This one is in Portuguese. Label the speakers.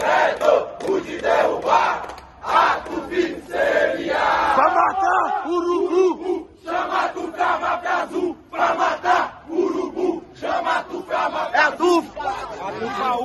Speaker 1: concreto, o de derrubar, ato vinceria. Pra matar urubu, chama tu pra mapa azul, pra matar urubu, chama tu é pra mapa azul. É a tufa. A tufa,